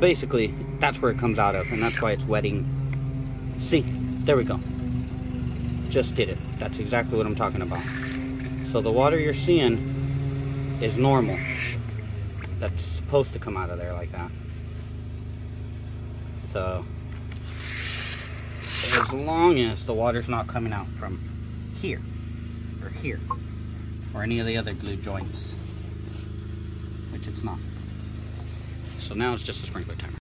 basically, that's where it comes out of, and that's why it's wetting. See, there we go. Just did it. That's exactly what I'm talking about. So the water you're seeing is normal. That's supposed to come out of there like that. So, as long as the water's not coming out from here, or here, or any of the other glue joints, which it's not. So now it's just a sprinkler timer.